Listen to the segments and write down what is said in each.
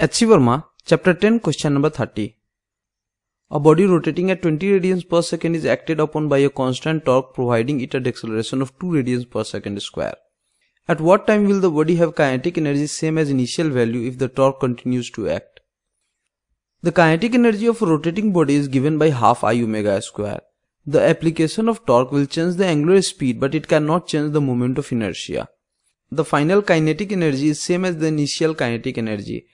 H.C. Verma, Chapter 10, Question number 30. A body rotating at 20 radians per second is acted upon by a constant torque providing it a deceleration of 2 radians per second square. At what time will the body have kinetic energy same as initial value if the torque continues to act? The kinetic energy of a rotating body is given by half i omega square. The application of torque will change the angular speed but it cannot change the moment of inertia. The final kinetic energy is same as the initial kinetic energy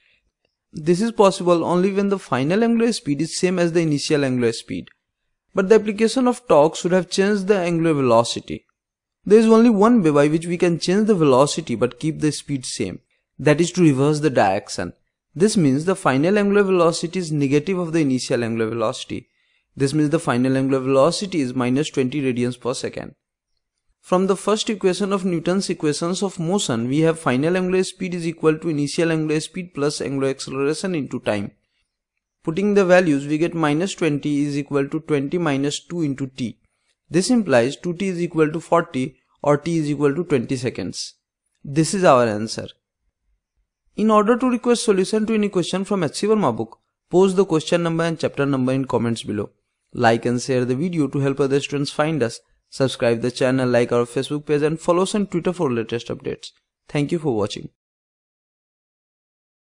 this is possible only when the final angular speed is same as the initial angular speed. But the application of torque should have changed the angular velocity. There is only one way by which we can change the velocity but keep the speed same. That is to reverse the direction. This means the final angular velocity is negative of the initial angular velocity. This means the final angular velocity is minus 20 radians per second. From the first equation of Newton's equations of motion, we have final angular speed is equal to initial angular speed plus angular acceleration into time. Putting the values, we get minus 20 is equal to 20 minus 2 into t. This implies 2t is equal to 40 or t is equal to 20 seconds. This is our answer. In order to request solution to any question from HC book, post the question number and chapter number in comments below. Like and share the video to help other students find us. Subscribe the channel, like our Facebook page and follow us on Twitter for latest updates. Thank you for watching.